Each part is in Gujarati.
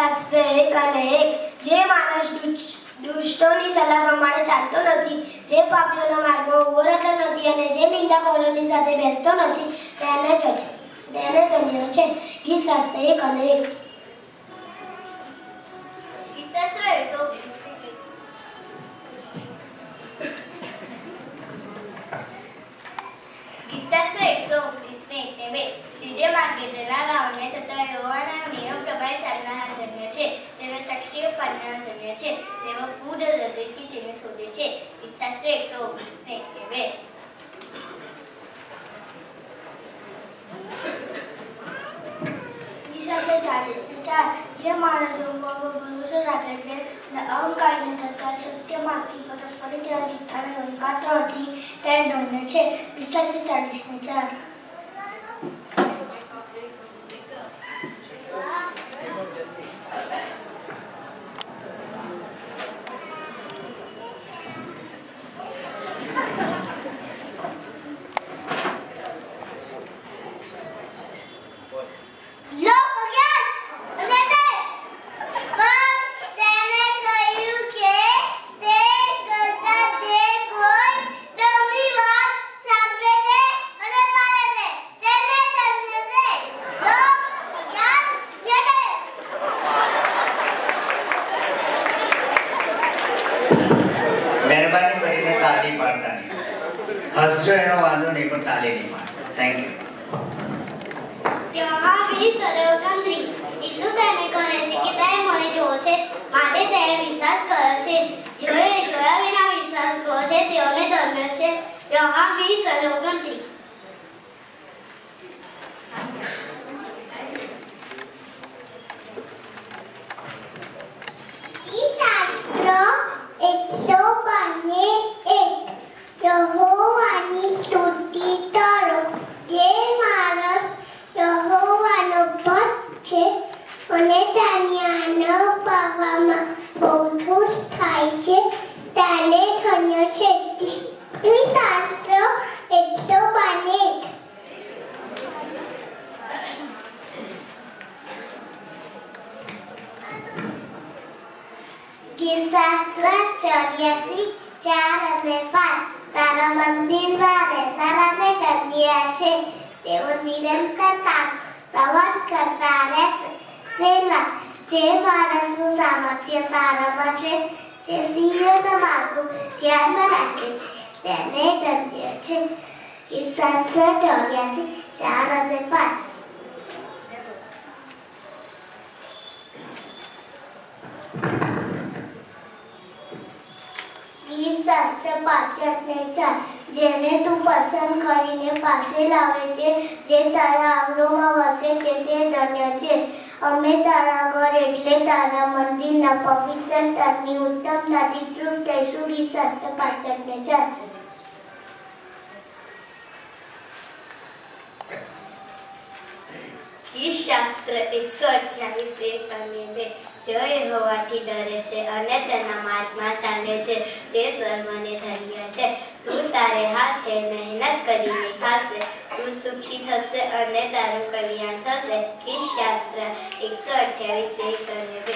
ગીતશાસ્ત્ર એક અને એક જે માણસ દુષ્ટ- દુષ્ટોની સલાહ પ્રમાણે ચાલતો નથી, જે પાપીઓના માર્ગમાં ઊભો રહેતો નથી અને જે નિંદાખોરોની સાથે બેસતો નથી, તેને જ, તેને ધન્ય છે. ગીત શાસ્ત્ર એક અને એક. પાડનાર છે. તેઓ પૂર્ણ હૃદયથી તેને શોધે છે. ગીતશાસ્ત્ર એકસો ઓગણીસને કહેવે. જે માણસો ભરોસો રાખે છે અને અહંકારીને સત્યમાંથી પરસ્પરે તેના જૂઠાને અહંકારતો નથી તે ધન્ય છે. વિશ્વાસ ચાલીસ ને ચાર લોક અજ્ઞાન અને તે પણ તેને કહ્યું કે તે કરતા જે કોઈ ડમરી વાત સાંભળે છે અને પાળે છે તેને ધન્ય છે લોક અજ્ઞાન અને તે મહેરબાની કરીને તાલી પાડતા નહીં હસજો એનો વાંધો નહીં પણ તાલી નહીં પાડતા થેન્ક યુ યહોવા વીસ સર્વગંત્રી ઈસુ તેને કહે છે કે તે મને જોવો છે માટે તે વિશ્વાસ કર્યો છે જેઓએ જોયા વિના વિશ્વાસ કર્યો છે તેઓને ધન્ય છે યહોવા વીસ સર્વગંત્રી શાસ્ત્ર એકસો બંને એક યહોવાની સ્તુતિ કરો જે માણસ યહોવાનો ભક્ત છે અને તેની આનંદ પાવામાં બહુ થાય છે તેને ધન્ય છે શાસ્ત્ર એકસો બંને એક ચોર્યાસી ચાર અને પાંચ તારા મંદિરમાં રહેનારાને ધન્યા છે તેઓ નિરંતર તાર સંવાદ કરતા રહેશે સેલા જે માણસનું સામર્થ્ય તારામાં છે તે સિંહના માર્ગો ધ્યાનમાં રાખે છે તેને ધન્ય છે ગીતશાસ્ત્ર ચોર્યાસી ચાર અને પાંચ શાસ્ત્ર ચાર જેને તું પસંદ કરીને પાસે લાવે છે જે તારા આવરોમાં વસે છે તે ધન્ય છે અમે તારા ઘર એટલે તારા મંદિરના પવિત્ર સ્થળની ઉત્તમતાથી તૃપ્ત થઈશું શાસ્ત્ર પાચક ને શાસ્ત્ર એકસો અઠ્યાવીસ એક અને બે જય હોવાથી ડરે છે અને તેના માર્ગમાં ચાલે છે. તે સર્વને ધન્ય છે. તું તારે હાથે મહેનત કરીને ખાશે. તું સુખી થશે અને તારું કલ્યાણ થશે. કિશ શાસ્ત્ર એકસો અઠ્યાવીસ એક અને બે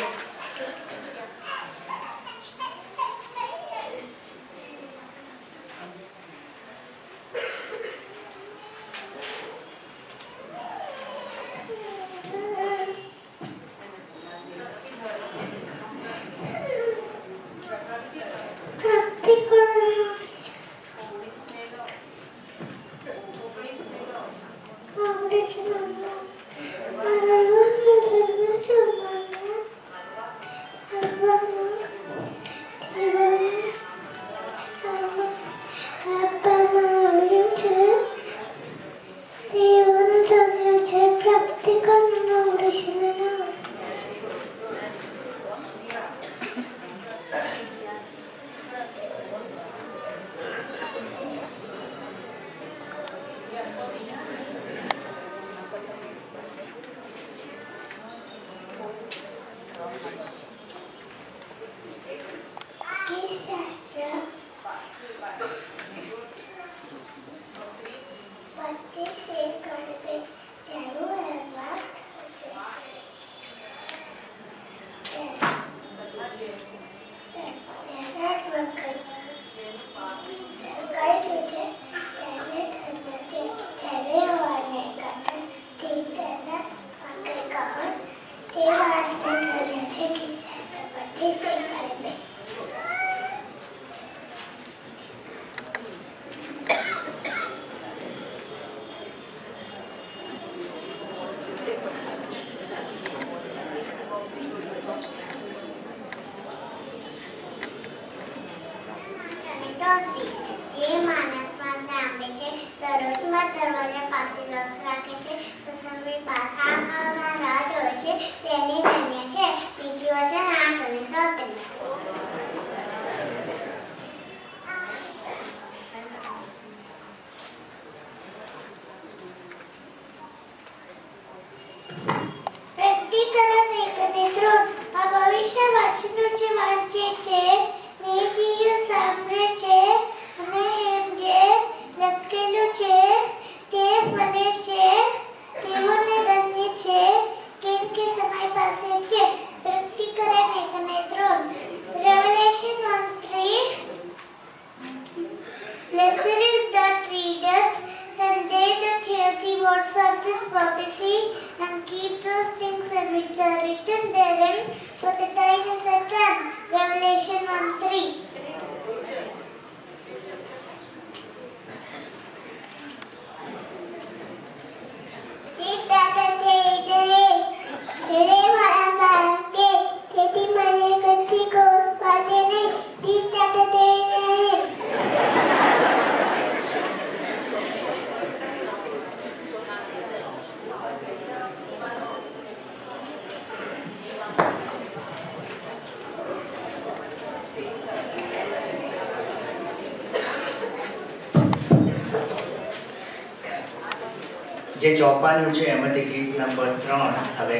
જે ચોપાનું છે એમાંથી ગીત નંબર ત્રણ હવે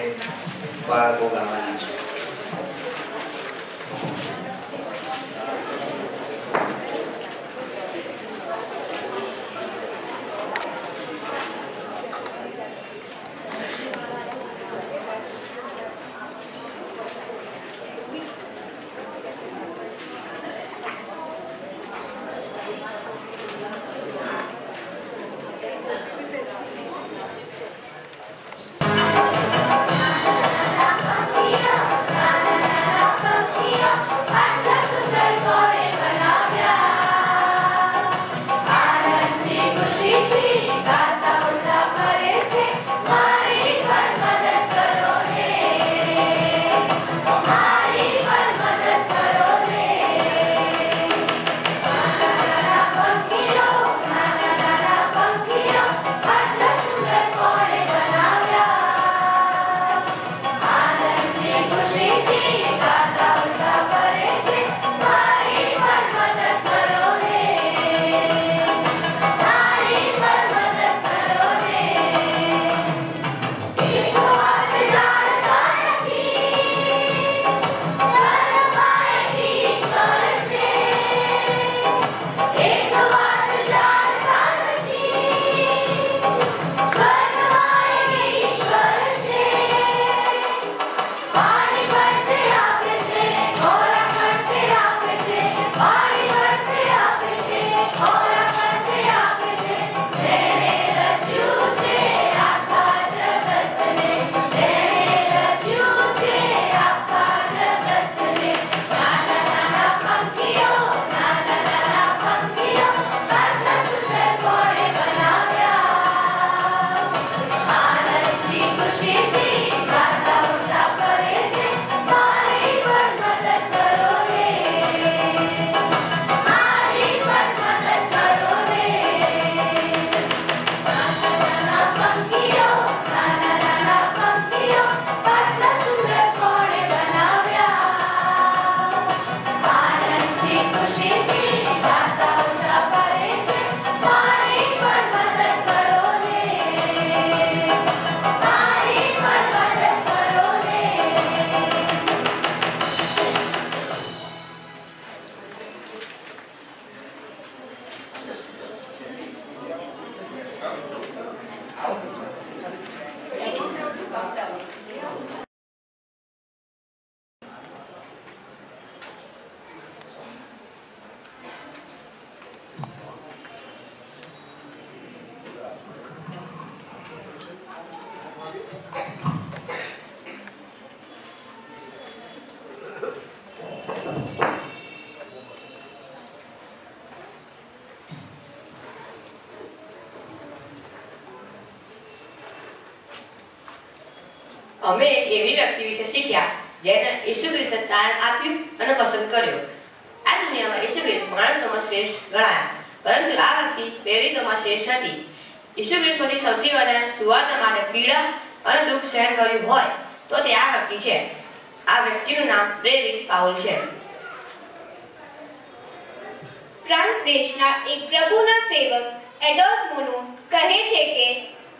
બાળકો ગાવાના છે. શીખ્યા, જેને ઈસુ ખ્રિસ્તે તારણ આપ્યું અને પસંદ કર્યો. આ દુનિયામાં ઈસુ ખ્રિસ્ત માણસોમાં શ્રેષ્ઠ ગણાયા, પરંતુ આ વ્યક્તિ પ્રેરિતોમાં શ્રેષ્ઠ હતી. ઈસુ ખ્રિસ્ત પછી સૌથી વધારે સુવાર્તા માટે પીડા અને દુઃખ સહન કર્યું હોય, તો તે આ વ્યક્તિ છે. આ વ્યક્તિનું નામ પ્રેરિત પાઉલ છે. ફ્રાન્સ દેશના એક પ્રભુના સેવક એડોલ્ફ મોનોન કહે છે કે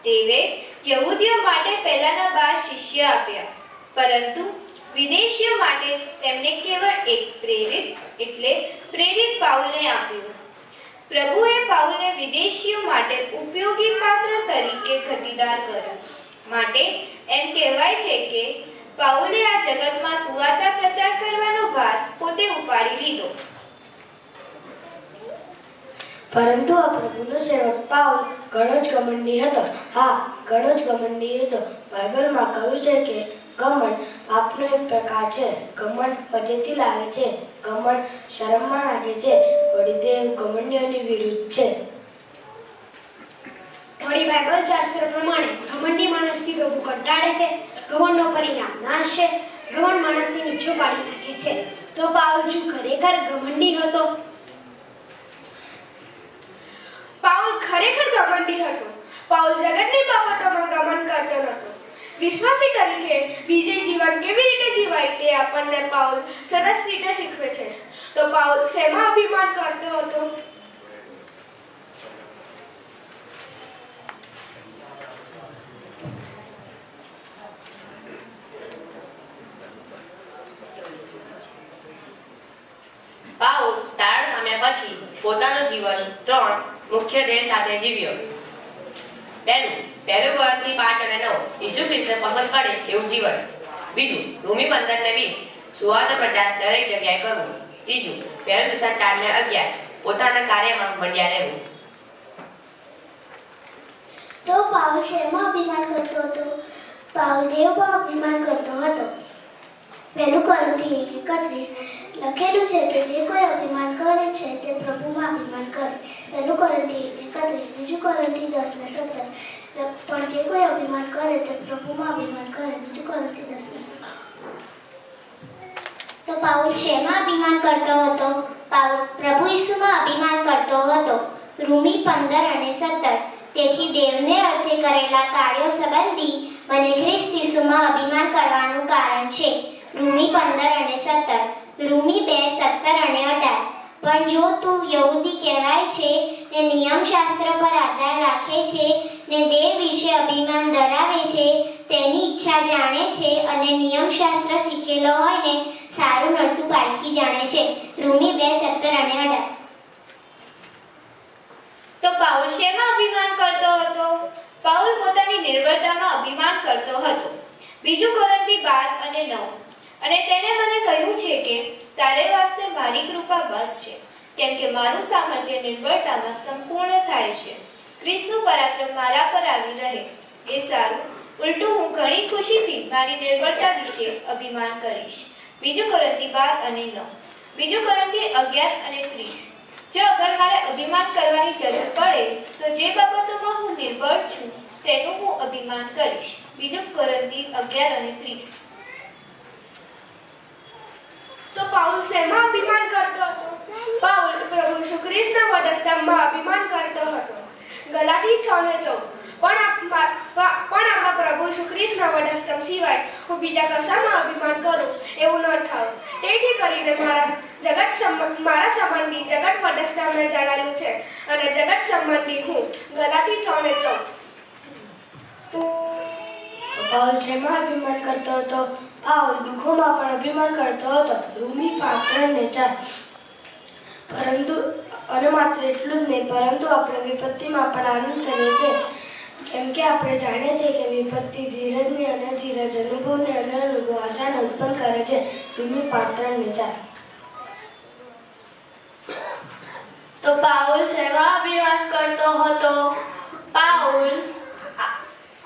દેવે યહૂદીઓ માટે પહેલાના બાર શિષ્ય આપ્યા. પરંતુ વિદેશીઓ માટે તેમને કેવળ એક પ્રેરિત, એટલે પ્રેરિત પાઉલને આપ્યું. પ્રભુએ પાઉલને વિદેશીઓ માટે ઉપયોગી પાત્ર તરીકે ઘટીદાર કર્યો. માટે એમ કહેવાય છે કે પાઉલે આ જગતમાં સુવાર્તા પ્રચાર કરવાનો ભાર પોતે ઉપાડી લીધો. પરંતુ આ પ્રભુનો સેવક પાઉલ ઘણો જ ઘમંડી હતો. હા, ઘણો જ ઘમંડી હતો. બાઇબલમાં કહ્યું છે કે ઘમંડ પાપનો એક પ્રકાર છે. ઘમંડ ફજેથી લાવે છે. ઘમંડ શરમમાં નાખે છે. વળી તે ઘમંડીઓની વિરુદ્ધ છે. વળી બાઇબલ શાસ્ત્ર પ્રમાણે ઘમંડી માણસથી પ્રભુ કંટાળે છે. ઘમંડનો પરિણામ નાશ છે. ઘમંડ માણસની નીચો પાડી નાખે છે. તો પાઉલ શું ખરેખર ઘમંડી હતો? પાઉલ ખરેખર ઘમંડી હતો. પાઉલ જગતની બાબતોમાં ગમન કરતો નહોતો. વિશ્વાસી તરીકે બીજે જીવન કેવી રીતે જીવાય તે આપણને પાઉલ સરસ રીતે શીખવે છે. તો પાઉલ, શેમાં અભિમાન કરતો હતો? પાઉલ તારણ પામ્યા પછી પોતાનું જીવન ત્રણ મુખ્ય ધ્યેય સાથે જીવ્યો. પહેલું પહેલું કોરિન્થી પાંચ અને નવ. ઈસુ ખ્રિસ્તને પસંદ પડે એવું જીવન. બીજું, રૂમી પંદર ને વીસ. સુવાર્તા પ્રચાર દરેક જગ્યાએ કરવું. ત્રીજું, પહેલું દિશા ચાર ને અગિયાર. પોતાના કાર્યમાં મંડ્યા રહેવું. તો પાઉલ શેમાં અભિમાન કરતો હતો? પાઉલ દેવમાં અભિમાન કરતો હતો. પહેલું કોરિન્થી એક, એકત્રીસ. લખેલું છે કે જે કોઈ અભિમાન કરે છે, તે પ્રભુમાં અભિમાન કરે. પહેલું કોરિન્થી એક એકત્રીસ બીજું કોરિન્થી દસ ને સત્તર પણ જે કોઈ અભિમાન કરે તે પ્રભુમાં અભિમાન કરે બીજું કોરિન્થી દસ ને સત્તર તો પાઉલ શેમાં અભિમાન કરતો હતો પાઉલ પ્રભુ ઈસુમાં અભિમાન કરતો હતો રૂમી પંદર અને સત્તર તેથી દેવને અર્થે કરેલા કાર્યો સંબંધી મને ખ્રિસ્ત ઈસુમાં અભિમાન કરવાનું કારણ છે રૂમી પંદર અને સત્તર રૂમી બે સત્તર અને અઢાર પણ જો તું યહૂદી કહેવાય છે ને નિયમશાસ્ત્ર પર આધાર રાખે છે ને દેહ વિશે અભિમાન ધરાવે છે, તેની ઈચ્છા જાણે છે અને નિયમશાસ્ત્ર શીખેલો હોય ને સારું નરસું પારખી જાણે છે. રૂમી બે સત્તર અને અઢાર. તો પાઉલ શેમાં અભિમાન કરતો હતો? પાઉલ પોતાની નિર્ભરતામાં અભિમાન કરતો હતો. બીજું કોરંતી બાર અને નવ. અને તેને મને કહ્યું છે કે તારે વાસ્તે મારી કૃપા બસ છે, કેમ કે મારું સામર્થ્ય નિર્બળતામાં સંપૂર્ણ થાય છે. ક્રિસ્તનું પરાક્રમ મારા પર આવી રહે. એ સારું. ઉલટું હું ઘણી ખુશીથી મારી નિર્બળતા વિશે અભિમાન કરીશ. બીજું કરંતી બાર અને નવ. બીજું કરંતી અગિયાર અને ત્રીસ. જો અગર મારે અભિમાન કરવાની જરૂર પડે, તો જે બાબતોમાં હું નિર્બળ છું, તેનું હું અભિમાન કરીશ. બીજું કરંતી અગિયાર અને ત્રીસ. તો પાઉલ શેમાં અભિમાન કરતો હતો? પાઉલ પ્રભુ ઈસુ ખ્રિસ્તના વડસ્તંભમાં અભિમાન કરતો હતો. ગલાટી છ ને ચૌદ. પણ પણ આપણા પ્રભુ ઈસુ ખ્રિસ્તના વડસ્તંભ સિવાય હું બીજા કશામાં અભિમાન કરું? એવું ન થાવ તેથી કરીને મારા જગત મારા સંબંધી જગત વટસ્તંભને જણાવ્યું છે. અને જગત સંબંધી હું ગલાટી છ ને ચૌદ. પાઉલ શેમાં અભિમાન કરતો હતો? પાઉલ દુઃખોમાં પણ અભિમાન કરતો હતો. રૂમી પાત્ર નેચાર પરંતુ અને માત્ર એટલું જ નહીં, પરંતુ આપણે વિપત્તિમાં પણ આનંદ કરીએ છીએ. કેમ કે આપણે જાણીએ છીએ કે વિપત્તિ ધીરજની અને ધીરજ અનુભવને અને અનુભવ આશાને ઉત્પન્ન કરે છે. રૂમી પાત્ર નેચાર તો પાઉલ સેવા અભિમાન કરતો હતો. પાઉલ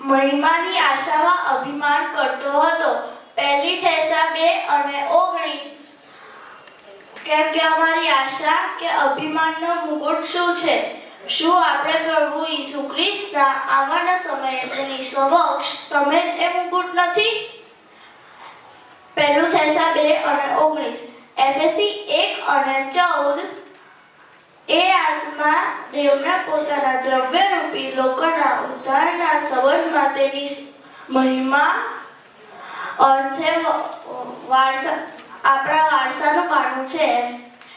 મહિમાની આશામાં અભિમાન કરતો હતો. પહેલી થેસા બે અને ઓગણીસ. કેમ કે અમારી આશા કે અભિમાનનો મુકુટ શું છે? શું આપણે પ્રભુ ઈસુ ખ્રિસ્તના આવવાના સમયે તેની સમક્ષ તમે જ એ મુકુટ નથી? પહેલું થેસા બે અને ઓગણીસ. એફએસી એક અને ચૌદ એ આત્મા દેવના પોતાના દ્રવ્ય રૂપી લોકોના ઉદ્ધારના સંબંધમાં તેની મહિમા અર્થે વારસા, આપણા વારસાનું પાનું છે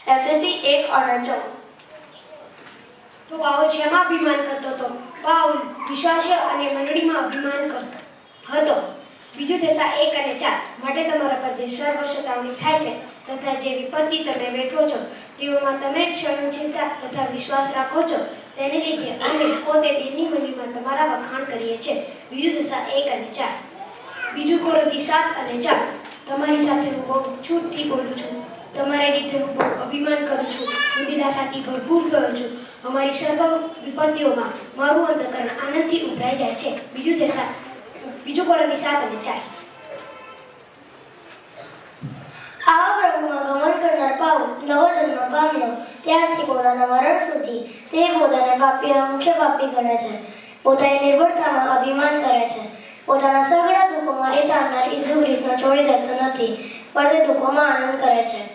એફએસી એક અને તો પાઉલ શેમાં અભિમાન કરતો હતો? પાઉલ વિશ્વાસ અને મંડળીમાં અભિમાન કરતો હતો. બીજું દશા એક અને ચાર. માટે તમારા પર જે સર્વ થાય છે તથા જે વિપત્તિ તમે વેઠો છો, તેઓમાં તમે સહનશીલતા તથા વિશ્વાસ રાખો છો. તેને લીધે અમે પોતે તેની મંડળીમાં તમારા વખાણ કરીએ છીએ. બીજું દશા એક અને ચાર. બીજું કોરંથી સાત અને ચાર તમારી સાથે હું બહુ છૂટથી બોલું છું. તમારે લીધે હું બહુ અભિમાન કરું છું. હું દિલાસાથી ભરપૂર થયો છું. અમારી સર્વ વિપત્તિઓમાં મારું અંતકરણ આનંદથી ઉભરાઈ જાય છે. બીજું છે સાત બીજું કોરંથી સાત અને ચાર આવા પ્રભુમાં ગમન કરનાર પાવ નવો જન્મ પામ્યો. ત્યારથી પોતાના મરણ સુધી તે પોતાને પાપીના મુખ્ય પાપી ગણે છે. પોતાની નિર્ભરતામાં અભિમાન કરે છે. પોતાના સગળા દુઃખોમાં રેતાડનાર ઈસુ ખ્રિસ્તને છોડી દેતો નથી. પણ તે દુઃખોમાં આનંદ કરે છે.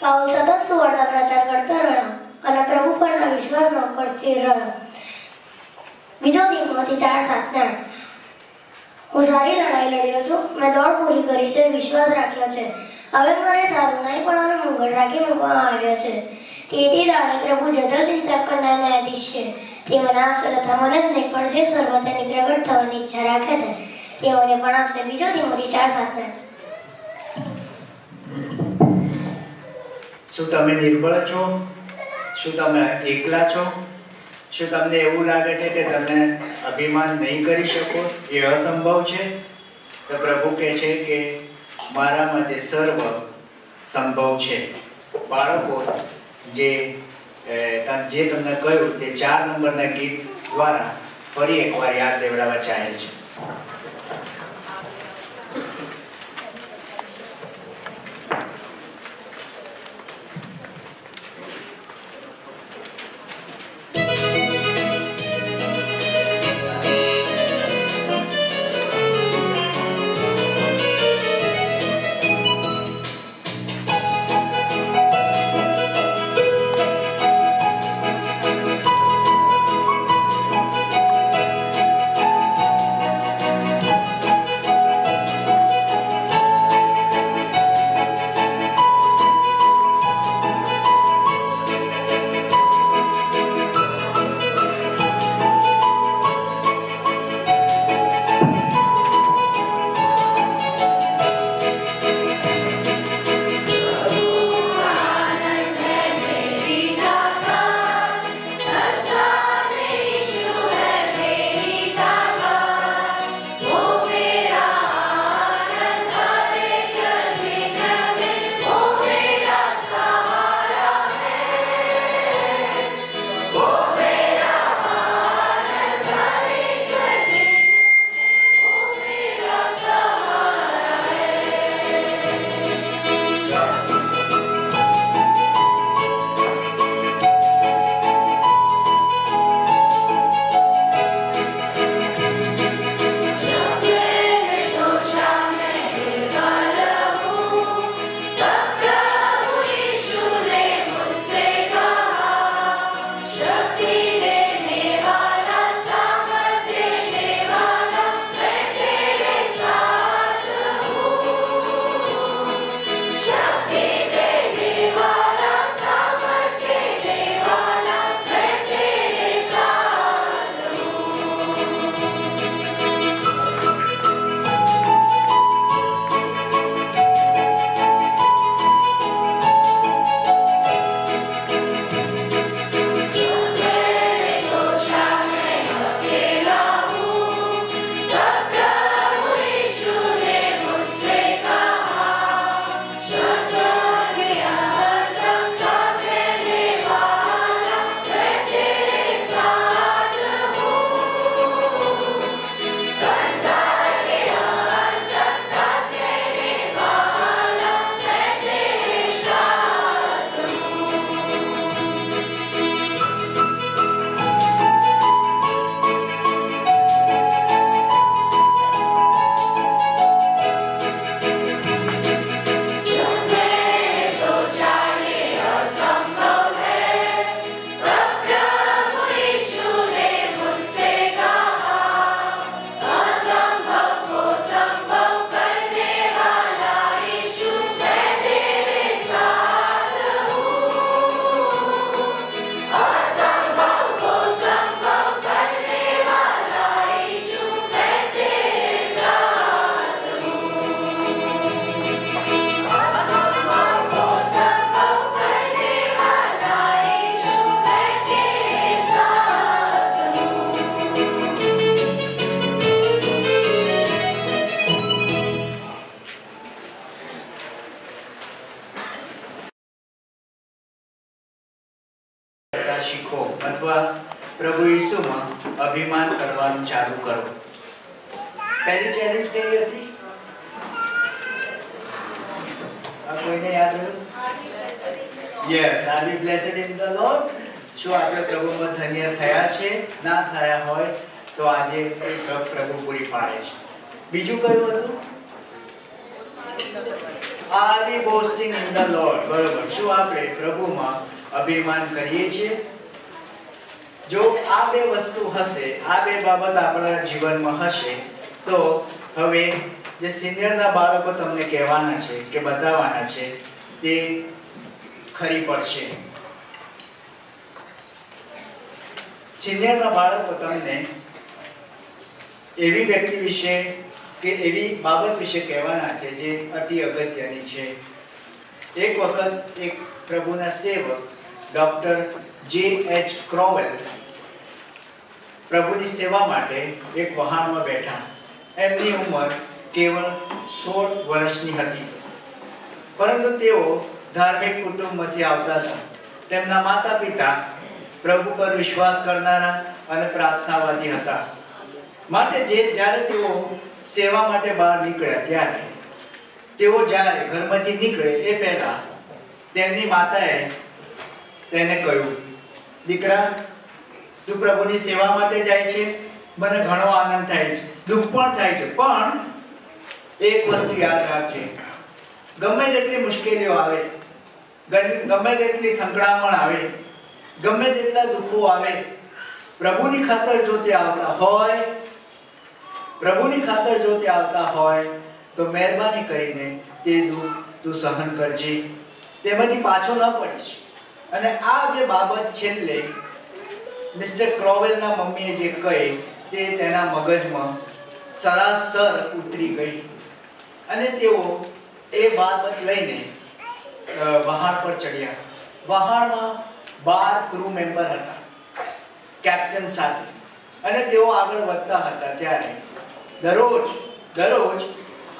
પાઉલ સતત સુવાર્તા પ્રચાર કરતો રહ્યો અને પ્રભુ પરના વિશ્વાસનો પર સ્થિર રહ્યો. બીજો તીમોથી ચાર સાત ને હું સારી લડાઈ લડ્યો છું. મેં દોડ પૂરી કરી છે. વિશ્વાસ રાખ્યો છે. હવે મારે સારું નહીં પણ આનું મંગળ રાખી મૂકવામાં આવ્યો છે. તેથી દાડે પ્રભુ સાહેબ કરના ન્યાયાધીશ છે. તે મને આવશે તથા મને જ નહીં પણ જે સર્વ તેની પ્રગટ થવાની ઈચ્છા રાખે છે. તે ભણાવશે. બીજો દી મોદી ચાર સાત શું તમે નિર્બળ છો? શું તમે એકલા છો? શું તમને એવું લાગે છે કે તમે અભિમાન નહીં કરી શકો? એ અસંભવ છે? તો પ્રભુ કહે છે કે મારા માટે સર્વ સંભવ છે. બાળકો, જે જે તમને કહ્યું તે ચાર નંબરના ગીત દ્વારા ફરી એકવાર યાદ દેવડાવવા ચાહે છે. હશે, આ બે બાબત આપણા જીવનમાં હશે. તો હવે જે સિનિયરના બાળકો તમને કહેવાના છે કે બતાવવાના છે, તે ખરી પડશે. સિનિયરના બાળકો તમને એવી વ્યક્તિ વિશે કે એવી બાબત વિશે કહેવાના છે જે અતિ અગત્યની છે. એક વખત એક પ્રભુના સેવક ડૉક્ટર જે એચ ક્રોવેલ પ્રભુની સેવા માટે એક વહાણમાં બેઠા. એમની ઉંમર કેવળ સોળ વર્ષની હતી. પરંતુ તેઓ ધાર્મિક કુટુંબમાંથી આવતા હતા. તેમના માતા પિતા પ્રભુ પર વિશ્વાસ કરનારા અને પ્રાર્થનાવાદી હતા. માટે જે જ્યારે તેઓ સેવા માટે બહાર નીકળ્યા ત્યારે તેઓ જ્યારે ઘરમાંથી નીકળે એ પહેલા તેમની માતાએ તેને કહ્યું, દીકરા તું પ્રભુની સેવા માટે જાય છે? મને ઘણો આનંદ થાય છે. દુઃખ પણ થાય છે. પણ એક વસ્તુ યાદ રાખજે. ગમે તેટલી મુશ્કેલીઓ આવે ગમે તેટલી સંકળામણ આવે, ગમે તેટલા દુઃખો આવે, પ્રભુની ખાતર જો તે આવતા હોય, પ્રભુની ખાતર જો તે આવતા હોય, તો મહેરબાની કરીને તે દુઃખ તું સહન કરજે. તેમાંથી પાછો ન પડીશ. અને આ જે બાબત છેલ્લે મિસ્ટર ક્રોવેલના મમ્મીએ જે કહે તે તેના મગજમાં સરાસર ઉતરી ગઈ. અને તેઓ એ બાબત લઈને વહાણ પર ચડ્યા. વહાણમાં બાર ક્રૂ મેમ્બર હતા કેપ્ટન સાથે. અને તેઓ આગળ વધતા હતા ત્યારે દરરોજ દરરોજ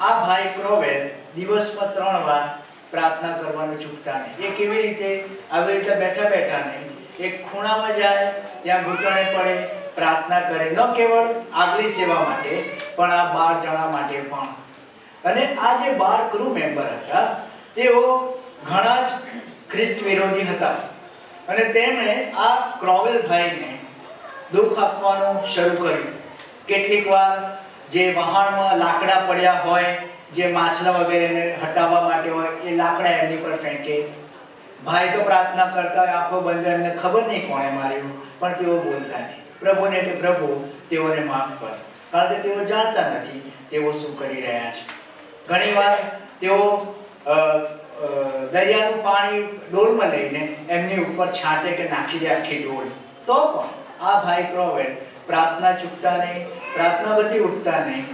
આ ભાઈ ક્રોવેલ દિવસમાં ત્રણ વાર પ્રાર્થના કરવાનું ચૂકતા નહીં. એ કેવી રીતે, આવી રીતે બેઠા બેઠા નહીં એક ખૂણામાં જાય, ત્યાં ઘૂંટણે પડે, પ્રાર્થના કરે. ન કેવળ આગલી સેવા માટે, પણ આ બાર જણા માટે પણ. અને આ જે બાર ક્રૂ મેમ્બર હતા, તેઓ ઘણા જ ખ્રિસ્ત વિરોધી હતા. અને તેમણે આ ક્રોવેલ ભાઈને દુઃખ આપવાનું શરૂ કર્યું. કેટલીક વાર જે વહાણમાં લાકડા પડ્યા હોય, જે માછલા વગેરેને હટાવવા માટે હોય, એ લાકડા એમની પર ફેંકે. ભાઈ તો પ્રાર્થના કરતા હોય, આંખો બંધ એમને ખબર નહીં કોણે માર્યું. પણ તેઓ બોલતા નહીં. પ્રભુને કે, પ્રભુ, તેઓને માફ કર. કારણ કે તેઓ જાણતા નથી તેઓ શું કરી રહ્યા છે. ઘણીવાર તેઓ દરિયાનું પાણી ડોલમાં લઈને એમની ઉપર છાંટે કે નાખી દે આખી ડોલ. તો પણ આ ભાઈ ક્રોવેલ પ્રાર્થના ચૂકતા નહીં, પ્રાર્થના બધી ઉઠતા નહીં,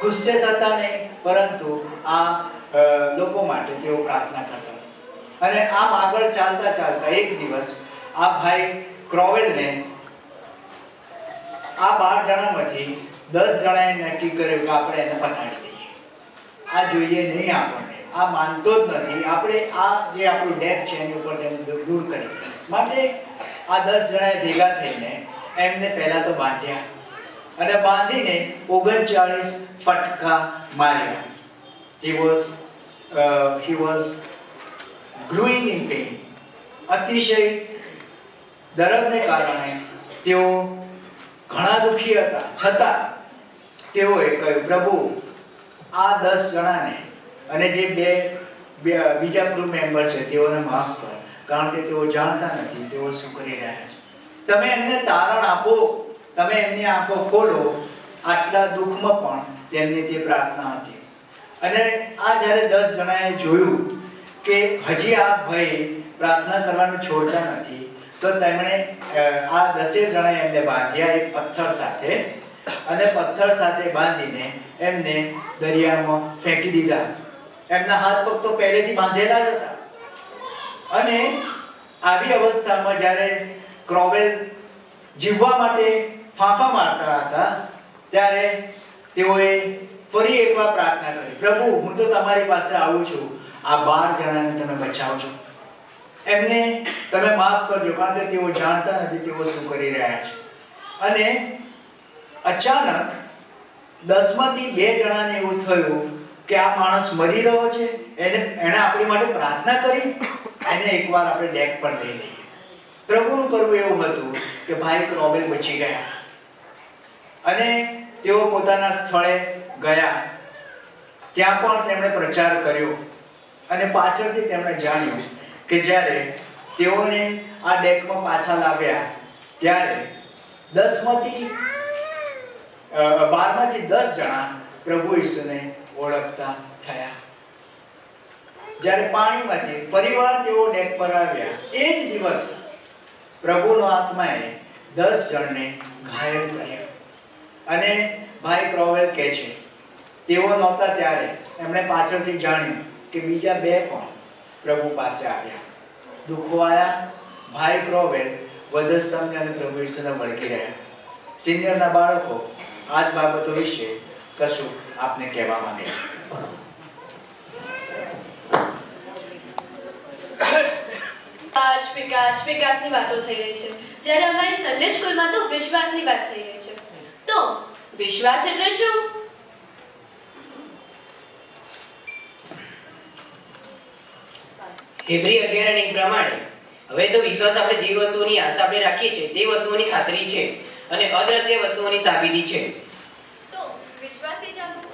ગુસ્સે થતા નહીં, પરંતુ આ લોકો માટે તેઓ પ્રાર્થના કરતા અને આમ આગળ ચાલતા ચાલતા એક દિવસ આ ભાઈ ક્રોવેલને આ બાર જણામાંથી દસ જણાએ નક્કી કર્યું કે આપણે એને પતાડી દઈએ. આ જોઈએ નહીં આપણને. આ માનતો જ નથી. આપણે આ જે આપણું ડેક છે એની ઉપર તેને દૂર કરી માટે આ દસ જણાએ ભેગા થઈને એમને પહેલાં તો બાંધ્યા અને બાંધીને ઓગણચાળીસ ફટકા માર્યા. He was he he was in pain અતિશય દર્દને કારણે તેઓ ઘણા દુઃખી હતા. છતાં તેઓએ કહ્યું, પ્રભુ, આ દસ જણાને અને જે બે બીજા ક્રૂ મેમ્બર છે, તેઓને માફ કર. કારણ કે તેઓ જાણતા નથી, તેઓ શું કરી રહ્યા છે. તમે એમને તારણ આપો. તમે એમની આંખો ખોલો. આટલા દુઃખમાં પણ તેમની તે પ્રાર્થના હતી. અને આ જ્યારે દસ જણાએ જોયું કે હજી આ ભાઈ પ્રાર્થના કરવાનું છોડતા નથી, તો તેમણે આ દસે જણાએ એમને બાંધ્યા એક પથ્થર સાથે અને પથ્થર સાથે બાંધીને એમને દરિયામાં ફેંકી દીધા. એમના હાથ પગ તો પહેલેથી બાંધેલા જ હતા. અને આવી અવસ્થામાં જ્યારે ક્રોવેલ જીવવા માટે ફાંફા મારતા હતા, ત્યારે તેઓએ ફરી એકવાર પ્રાર્થના કરી, પ્રભુ, હું તો તમારી પાસે આવું છું. આ બાર જણાને તમે બચાવજો. એમને તમે માફ કરજો, કારણ કે તેઓ જાણતા નથી તેઓ શું કરી રહ્યા છે. અને અચાનક દસમાંથી બે જણાને એવું થયું કે આ માણસ મરી રહ્યો છે, એને એણે આપણી માટે પ્રાર્થના કરી, એને એકવાર આપણે ડેક પર લઈ લઈએ. પ્રભુનું કરવું એવું હતું કે ભાઈ રોબેલ બચી ગયા. અને તેઓ પોતાના સ્થળે ગયા. ત્યાં પણ તેમણે પ્રચાર કર્યો. અને પાછળથી તેમણે જાણ્યું કે જ્યારે તેઓને આ ડેકમાં પાછા લાવ્યા, ત્યારે દસમાંથી બારમાંથી દસ જણા પ્રભુ ઈસુને ઓળખતા થયા. જ્યારે પાણીમાંથી ફરીવાર તેઓ ડેક પર આવ્યા, એ જ દિવસ પ્રભુનો આત્માએ દસ જણને ઘાયલ કર્યા. અને ભાઈ ક્રોવેલ કહે છે, તેઓ નહોતા ત્યારે, એમણે પાછળથી જાણ્યું કે બીજા બે પણ પ્રભુ પાસે આવ્યા. દુઃખો આવ્યા ભાઈ ક્રોવેલ વધસ્તંભને અને પ્રભુ ઈસુને વળગી રહ્યા. સિનિયરના બાળકો આ જ બાબતો વિશે કશું આપને કહેવા માંગે વિકાસ વિકાસ, વિકાસની વાતો થઈ રહી છે. જ્યારે અમારી સંડે સ્કૂલમાં તો વિશ્વાસની વાત થઈ રહી છે. તો વિશ્વાસ એટલે શું? હેબ્રી અગિયાર અને પ્રમાણે. હવે તો વિશ્વાસ આપણે જે વસ્તુઓની આશા આપણે રાખીએ છીએ તે વસ્તુઓની ખાતરી છે અને અદ્રશ્ય વસ્તુઓની સાબિતી છે. તો વિશ્વાસથી ચાલવું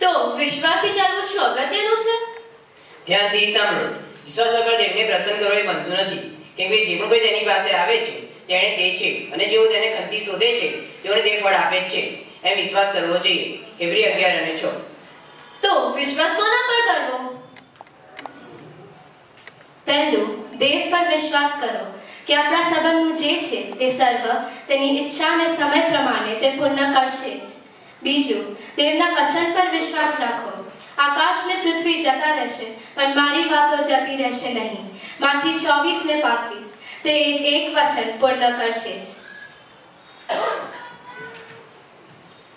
તો વિશ્વાસથી ચાલવું શું અગત્યનું છે? ધ્યાનથી સાંભળો. વિશ્વાસ વગર દેવને પ્રસન્ન કરવો એ બનતું નથી. કેમ કે જે પણ કોઈ તેની પાસે આવે છે તેણે તે છે અને જેઓ તેને ખંતી શોધે છે તેઓને તે ફળ આપે જ છે. એમ વિશ્વાસ કરવો જોઈએ. એવરી અગિયાર અને છ. તો વિશ્વાસ કોના પર કરવો? પહેલું દેવ પર વિશ્વાસ કરો કે આપણા સંબંધનું જે છે તે સર્વ તેની ઈચ્છા અને સમય પ્રમાણે તે પૂર્ણ કરશે જ. બીજું દેવના વચન પર વિશ્વાસ રાખો. આકાશ ને પૃથ્વી જતા રહેશે પણ મારી વાતો જતી રહેશે નહીં. માથી ચોવીસ ને પાંત્રીસ. તે એક એક વચન પૂર્ણ કરશે જ.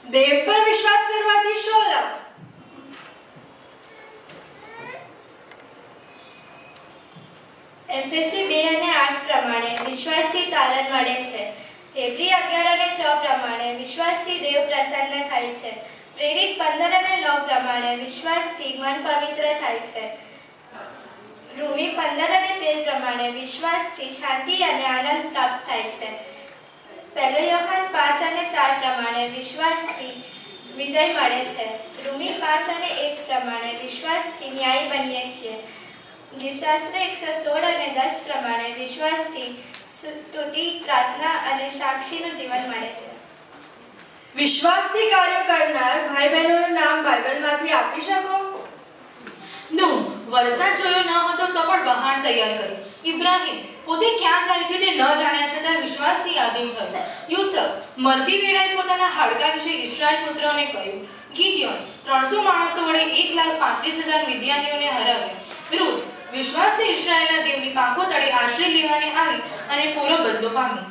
દેવ પર વિશ્વાસ કરવાથી શો લાભ? એફએસસી બે અને આઠ પ્રમાણે વિશ્વાસથી તારણ મળે છે. હેબ્રી અગિયાર અને છ પ્રમાણે વિશ્વાસથી દેવ પ્રસન્ન થાય છે. પ્રેરિત પંદર અને નવ પ્રમાણે વિશ્વાસથી મન પવિત્ર થાય છે. રૂમી પંદર અને તેર પ્રમાણે વિશ્વાસથી શાંતિ અને આનંદ પ્રાપ્ત થાય છે. પહેલો યોહાન પાંચ અને ચાર પ્રમાણે વિશ્વાસથી વિજય મળે છે. રૂમી પાંચ અને એક પ્રમાણે વિશ્વાસથી ન્યાય બનીએ છીએ. ગીતશાસ્ત્ર એકસો સોળ અને દસ પ્રમાણે વિશ્વાસથી સ્તુતિ પ્રાર્થના અને સાક્ષીનું જીવન મળે છે. વિશ્વાસથી કાર્ય કરનાર ભાઈ બહેનોનું નામ બાઇબલમાંથી આપી શકો? નો વરસાદ જોયો ન હતો તો પણ વહાણ તૈયાર કર્યું. ઇબ્રાહિમ પોતે ક્યાં જાય છે તે ન જાણ્યા છતાં વિશ્વાસથી આધીન થયો. યુસફ મરતી વેળાએ પોતાના હાડકા વિશે ઇસરાયલ પુત્રોને કહ્યું ગિદિયોન ત્રણસો માણસો વડે એક લાખ પાંત્રીસ હજાર વિદ્યાર્થીઓને હરાવ્યા. રૂથ વિશ્વાસથી ઇઝરાયલના દેવની પાંખો તળે આશ્રય લેવાને આવી અને પૂરો બદલો પામી.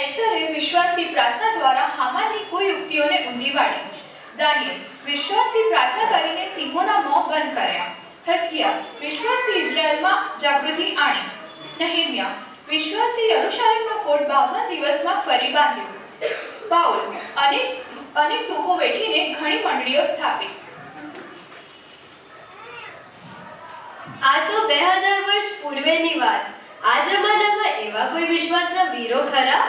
એસ્તરે વિશ્વાસી પ્રાર્થના દ્વારા હામાનની કોઈ યુક્તિઓને ઊંધી વાળી દાનિયેલ વિશ્વાસથી પ્રાર્થના કરીને સિંહોના મોં બંધ કર્યા. હસકિયા વિશ્વાસથી ઇઝરાયલમાં જાગૃતિ આણી. નહેમિયા વિશ્વાસથી યરુશાલેમનો કોટ બાવન દિવસમાં ફરી બાંધ્યો. પાઉલ અનેક અનેક દુઃખો વેઠીને ઘણી મંડળીઓ સ્થાપી આ તો બે વર્ષ પૂર્વેની વાત. આ જમાનામાં એવા કોઈ વિશ્વાસના વીરો ખરા?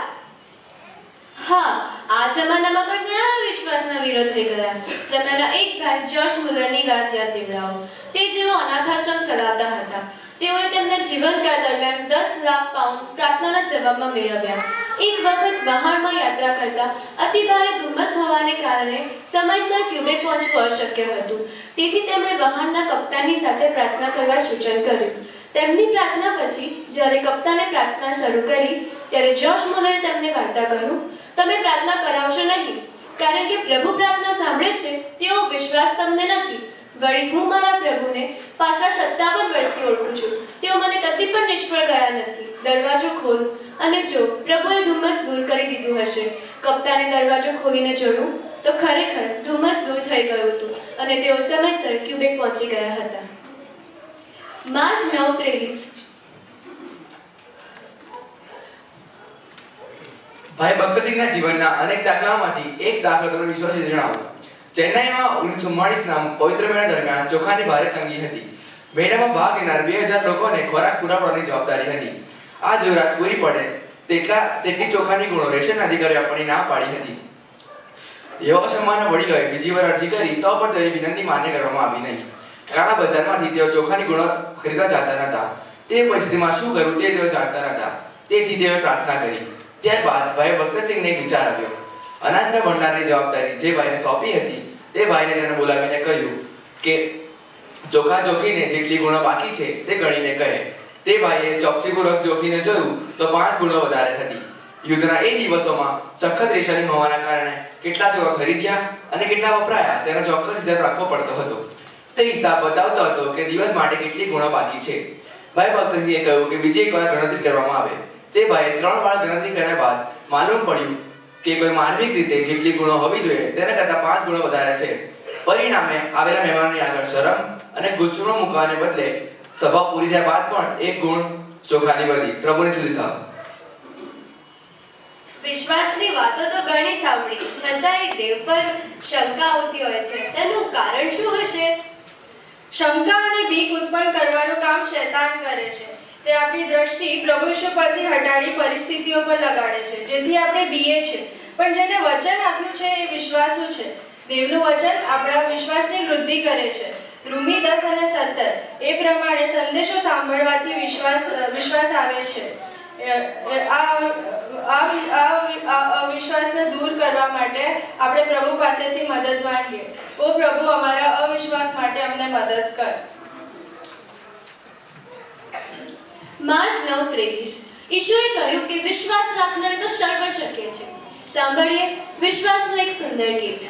હા, આ જમાનામાં પણ ઘણા વિશ્વાસના વીરો થઈ ગયા. જેમાંના એક ભાઈ જોર્જ મુલરની વાત યાદ દેવડાવો. તે જેઓ અનાથાશ્રમ ચલાવતા હતા. તેઓએ તેમના જીવનકાળ દરમિયાન દસ લાખ પાઉન્ડ પ્રાર્થનાના જવાબમાં મેળવ્યા. એક વખત વહાણમાં યાત્રા કરતા અતિ ભારે ધુમ્મસ હોવાને કારણે સમયસર ક્યુબેક પહોંચવું અશક્ય હતું. તેથી તેમણે વહાણના કપ્તાનની સાથે પ્રાર્થના કરવા સૂચન કર્યું. તેમની પ્રાર્થના પછી, જ્યારે કપ્તાને પ્રાર્થના શરૂ કરી, ત્યારે જોશ મુલરે તેમને વાર્તા કહ્યું, તમે પ્રાર્થના કરાવશો નહીં. કારણ કે પ્રભુ પ્રાર્થના સાંભળે છે તેવો વિશ્વાસ તમને નથી. વળી હું મારા પ્રભુને પાછલા સત્તાવન વર્ષથી ઓળખું છું. તેઓ મને કદી પણ નિષ્ફળ ગયા નથી. દરવાજો ખોલ અને જો પ્રભુએ ધુમ્મસ દૂર કરી દીધું હશે, કપ્તાને દરવાજો ખોલીને જોયું, તો ખરેખર ધુમ્મસ દૂર થઈ ગયું હતું અને તેઓ સમયસર ક્યુબેક પહોંચી ગયા હતા. માર્ક નવ ત્રેવીસ. ભાઈ, ભક્તસિંહના જીવનના અનેક દાખલાઓમાંથી એક દાખલો તમને વિશ્વાસી જણાવો. ચેન્નાઈમાં ઓગણીસો ચુમ્માળીસના પવિત્ર મેળા દરમિયાન ચોખાની ભારે તંગી હતી. મેળામાં ભાગ લેનાર બે હજાર લોકોને ખોરાક પૂરા પાડવાની જવાબદારી હતી. આ જરૂરિયાત પૂરી પડે તેટલા તેટલી ચોખાની ગુણો રેશન અધિકારીઓ આપવાની ના પાડી હતી. યહોશમાના વડીલોએ બીજી વાર અરજી કરી તો પણ તેની વિનંતી માન્ય કરવામાં આવી નહીં. કાળા બજારમાંથી તેઓ ચોખાની ગુણો ખરીદવા જાતા નતા તે પરિસ્થિતિમાં શું કરવું તે તેઓ જાણતા નતા તેથી તેઓએ પ્રાર્થના કરી. ત્યારબાદ ભાઈ ભક્તસિંહને એક વિચાર આવ્યો. અનાજના ભંડારની જવાબદારી જે ભાઈને સોંપી હતી તે ભાઈને તેને બોલાવીને કહ્યું કે ચોખા જોખીને જેટલી ગુણો બાકી છે, તે ગણીને કહે. તે ભાઈએ ચોકસીપૂર્વક જોખીને જોયું તો પાંચ ગુણો વધારે હતી યુદ્ધના એ દિવસોમાં સખત રેશનિંગ હોવાના કારણે કેટલા ચોખા ખરીદ્યા અને કેટલા વપરાયા, તેનો ચોક્કસ હિસાબ રાખવો પડતો હતો. તે હિસાબ બતાવતો હતો કે દિવસ માટે કેટલી ગુણો બાકી છે. ભાઈ ભક્તસિંહે કહ્યું કે બીજી એક વાર ગણતરી કરવામાં આવે. તે ભાઈએ ત્રણ વાર ગણતરી કર્યા બાદ માલુમ પડ્યું કે કોઈ માનવિક રીતે જેટલી ગુણો હોવી જોઈએ, તેના કરતાં પાંચ ગુણો વધારે છે. પરિણામે આવેલા મહેમાનોની આગળ શરમ અને ગુસ્સો મૂકવાને બદલે સભા પૂરી થયા બાદ પણ એક ગુણ ચોખાની વધી. પ્રભુની સુધી થાવ વિશ્વાસની વાતો તો ઘણી સાંભળી. છતાંય દેવ પર શંકા આવતી હોય છે. તેનું કારણ શું હશે? શંકા અને બીક ઉત્પન્ન કરવાનું કામ શેતાન કરે છે. તે આપણી દ્રષ્ટિ પ્રભુ ઈશ્વર પરથી હટાડી પરિસ્થિતિઓ પર લગાડે છે, જેથી આપણે બીએ છે. પણ જેને વચન આપ્યું છે એ વિશ્વાસુ છે. દેવનું વચન આપણા વિશ્વાસની વૃદ્ધિ કરે છે. રૂમી દસ અને સત્તર, એ પ્રમાણે સંદેશો સાંભળવાથી વિશ્વાસ વિશ્વાસ આવે છે. આ અવિશ્વાસને દૂર કરવા માટે આપણે પ્રભુ પાસેથી મદદ માંગીએ. ઓ પ્રભુ, અમારા અવિશ્વાસ માટે અમને મદદ કર. માર્ક નવ ત્રેવીસ. ઈશુએ કહ્યું કે વિશ્વાસ રાખનારે તો સર્વ શક્ય છે. સાંભળીએ વિશ્વાસનું એક સુંદર ગીત.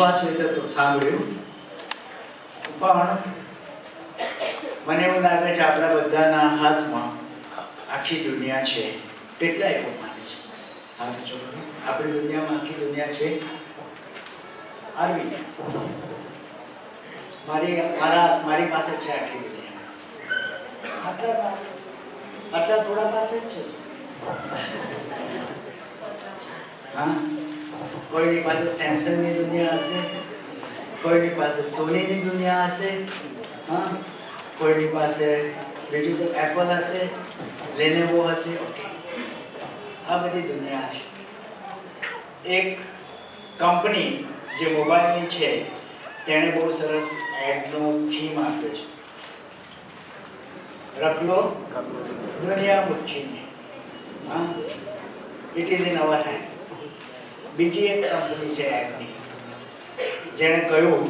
વિશ્વાસ વિશે તો સાંભળ્યું. પણ મને એવું લાગે છે આપણા બધાના હાથમાં આખી દુનિયા છે. કેટલા એવું માને છે. હાથ જોડો આપણી દુનિયામાં આખી દુનિયા છે. આરવી. મારી, મારા, મારી પાસે છે આખી દુનિયા આટલા આટલા થોડા પાસે જ છે હા? કોઈની પાસે સેમસંગની દુનિયા હશે? કોઈની પાસે સોનીની દુનિયા હશે? હા? કોઈની પાસે બીજું કોઈ એપલ હશે? લેનેવો હશે? ઓકે આ બધી દુનિયા છે. એક કંપની જે મોબાઈલની છે તેણે બહુ સરસ એડનો થીમ આપ્યો છે. રખલો દુનિયા મુઠ્ઠીની. હા? It is in our hand બીજી એક કંપની છે એપની જેણે કહ્યું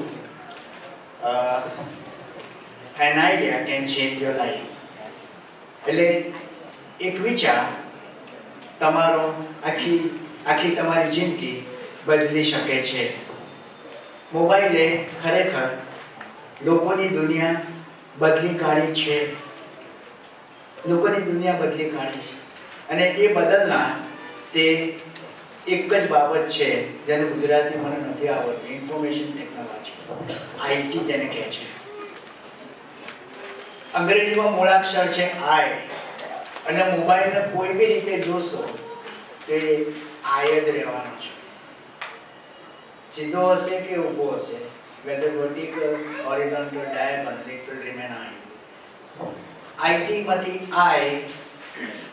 an idea can change your life એટલે એક વિચાર તમારો આખી આખી તમારી જિંદગી બદલી શકે છે. મોબાઈલે ખરેખર લોકોની દુનિયા બદલી કાઢી છે. લોકોની દુનિયા બદલી કાઢી છે. અને એ બદલનાર તે એક જ બાબત છે જેને ગુજરાતી મને નથી આવડતી ઇન્ફોર્મેશન ટેકનોલોજી આઈટી જેને કહે છે. અંગ્રેજીમાં મૂળાક્ષર છે આઈ અને મોબાઈલને કોઈ બી રીતે જોશો, તે આઈ જ રહેવાનો છે. સીધો હશે કે ઊભો હશે? Whether vertical, horizontal, diagonal it will remain i. IT માંથી આઈ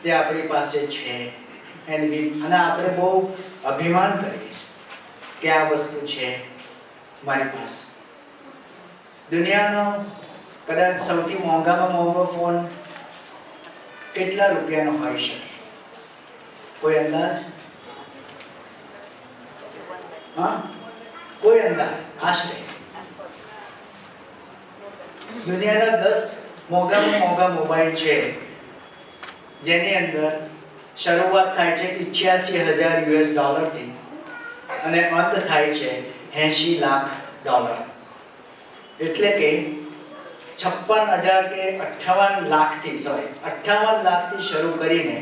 તે આપણી પાસે છે. એન્ડ અને આપણે બહુ અભિમાન કરીએ છીએ કે આ વસ્તુ છે મારી પાસે. દુનિયાનો કદાચ સૌથી મોંઘામાં મોંઘો ફોન કેટલા રૂપિયાનો હોઈ શકે? કોઈ અંદાજ? હા? કોઈ અંદાજ? આશરે. દુનિયાના દસ મોંઘામાં મોંઘા મોબાઈલ છે જેની અંદર શરૂઆત થાય છે ઇઠ્યાસી હજાર યુએસ ડોલરથી અને અંત થાય છે એંશી લાખ ડોલર. એટલે કે છપ્પન હજાર કે અઠ્ઠાવન લાખથી સોરી અઠ્ઠાવન લાખથી શરૂ કરીને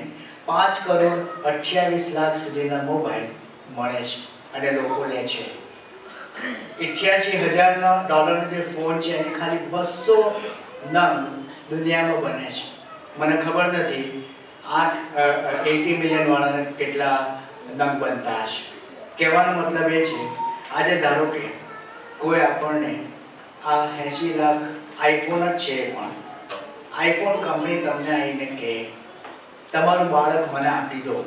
પાંચ કરોડ અઠ્યાવીસ લાખ સુધીના મોબાઈલ મળે છે અને લોકો લે છે. ઇઠ્યાસી હજારનો ડોલરનો જે ફોન છે, એની ખાલી બસો નંગ દુનિયામાં બને છે. મને ખબર નથી આઠ એટી મિલિયન વાળાને કેટલા નંગ બનતા હશે? કહેવાનો મતલબ એ છે, આજે ધારો કે કોઈ આપણને આ એંશી લાખ આઈફોન જ છે પણ આઈફોન કંપની તમને આવીને કહે, તમારું બાળક મને આપી દો.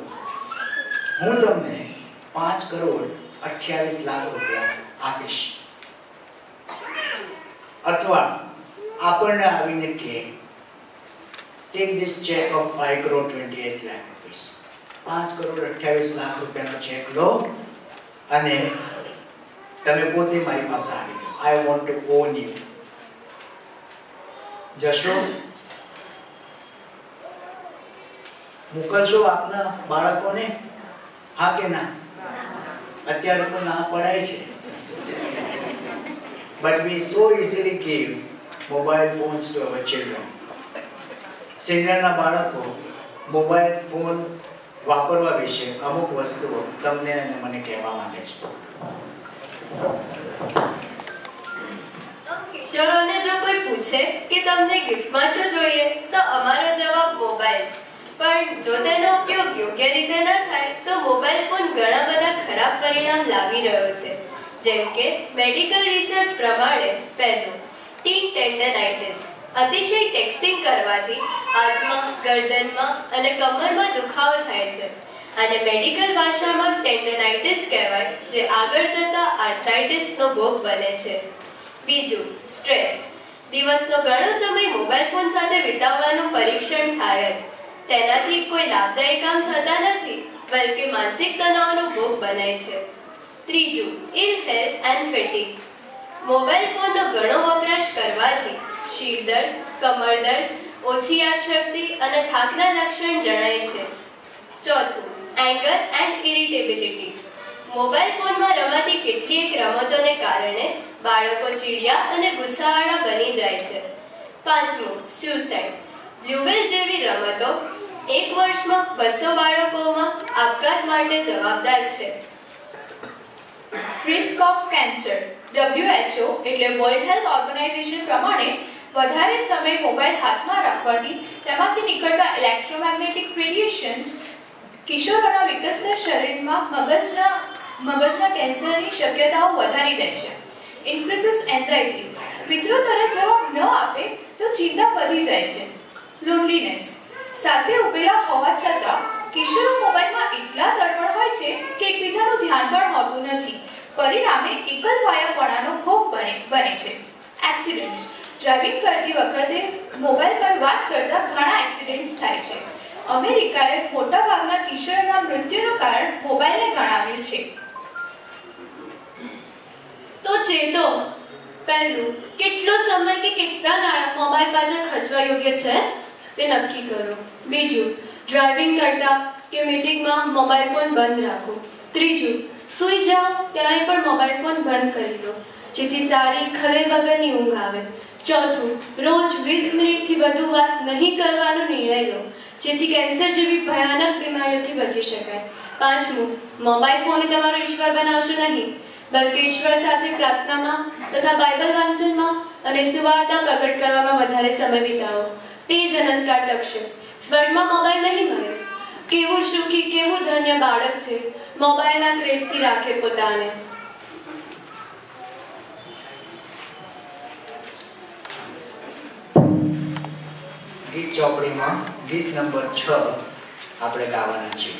હું તમને પાંચ કરોડ અઠ્યાવીસ લાખ રૂપિયા આપીશ. અથવા આપણને આવીને કહે this cheque of five crore twenty eight lakh rupees પાંચ કરોડ અઠ્યાવીસ લાખ રૂપિયાનો ચેક લો અને તમે પોતે મારી પાસે આવી જાઓ. I want to own you જશો? મોકલશો આપના બાળકોને? હા કે ના? અત્યારે તો ના પડાય છે. But we so easily give mobile phones to our children. સિનિયરના બાળકો મોબાઈલ ફોન વાપરવા વિશે અમુક વસ્તુઓ તમને અને મને કહેવા માંગે છે. કિશોરોને જો કોઈ પૂછે કે તમને ગિફ્ટમાં શું જોઈએ, તો અમારો જવાબ મોબાઈલ. પણ જો તેનો ઉપયોગ યોગ્ય રીતે ન થાય, તો મોબાઈલ ફોન ઘણા બધા ખરાબ પરિણામ લાવી રહ્યો છે. જેમ કે મેડિકલ રિસર્ચ પ્રમાણે પહેલું, ટીન ટેન્ડનાઇટિસ. અતિશય ટેક્સ્ટિંગ કરવાથી હાથમાં ગરદનમાં અને કમરમાં દુખાવો થાય છે. અને મેડિકલ ભાષામાં ટેન્ડનાઇટિસ કહેવાય, જે આગળ જતા આર્થરાઇટિસનો ભોગ બને છે. બીજું સ્ટ્રેસ દિવસનો ઘણો સમય મોબાઈલ ફોન સાથે વિતાવવાનું પરીક્ષણ થાય જ. તેનાથી કોઈ લાભદાયી કામ થતા નથી, બલકે માનસિક તણાવનો ભોગ બને છે. ત્રીજું ill health and fatigue mobile ફોનનો ઘણો વપરાશ કરવાથી શિરદર્દ કમરદર્દ ઓછી યાદશક્તિ અને થાકના લક્ષણ જણાય છે. ચોથું એંગર એન્ડ ઇરિટેબિલિટી મોબાઈલ ફોનમાં રમાતી કેટલીક રમતોને કારણે બાળકો ચીડિયા અને ગુસ્સાવાળા બની જાય છે. પાંચમું સ્યુસાઇડ બ્લ્યુવેલ જેવી રમતો એક વર્ષમાં બસો બાળકોમાં આપઘાત માટે જવાબદાર છે. રિસ્ક ઓફ કેન્સર WHO એટલે વર્લ્ડ હેલ્થ ઓર્ગેનાઇઝેશન પ્રમાણે વધારે સમય મોબાઈલ હાથમાં રાખવાથી તેમાંથી નીકળતા ઇલેક્ટ્રોમેગ્નેટિક રેડિયેશન્સ કિશોરોના વિકસતા શરીરમાં મગજના મગજના કેન્સરની શક્યતાઓ વધારી દે છે. ઇન્ક્રીઝિસ એન્ઝાઇટી મિત્રો, તરત જવાબ ન આપે તો ચિંતા વધી જાય છે. લોનલીનેસ સાથે ઉભેલા હોવા છતાં કિશોરો મોબાઈલમાં એટલા તરવણ હોય છે કે એકબીજાનું ધ્યાન પણ હોતું નથી. પરિણામે એકલવાયાપણાનો ભોગ બને બને છે. એક્સિડન્ટ્સ ડ્રાઇવિંગ કરતી વખતે મોબાઈલ પર વાત કરતા ઘણા એક્સિડન્ટ્સ થાય છે. અમેરિકાએ મોટાભાગના કિશોરોના મૃત્યુનું કારણ મોબાઈલને ગણાવ્યું છે. તો ચેતો પહેલું, કેટલો સમય કે કેટલા નાણાં મોબાઈલ પાછળ ખર્ચવા યોગ્ય છે? તે નક્કી કરો. બીજું ડ્રાઇવિંગ કરતા કે મીટિંગમાં મોબાઈલ ફોન બંધ રાખો. ત્રીજું સૂઈ જાઓ, ત્યારે પણ મોબાઈલ ફોન બંધ કરી દો. જેથી સારી ખલેલ વગરની ઊંઘ આવે. ચોથું, રોજ વીસ મિનિટથી વધુ વાત નહીં કરવાનો નિર્ણય લો, જેથી કેન્સર જેવી ભયાનક બીમારીઓથી બચી શકાય. પાંચમું મોબાઈલ ફોને તમારો ઈશ્વર બનાવશો નહીં, બલકે ઈશ્વર સાથે પ્રાર્થનામાં તથા બાઇબલ વાંચનમાં અને સુવાર્તા પ્રગટ કરવામાં વધારે સમય વિતાવો. તે જ અનંતકાળ ટકશે સ્વર્ગમાં મોબાઈલ નહીં મળે. કેવું સુખી, કેવું ધન્ય બાળક છે. મોબાઈલના ક્રેઝથી રાખે પોતાને. ગીત ચોપડીમાં ગીત નંબર છ આપણે ગાવાના છીએ.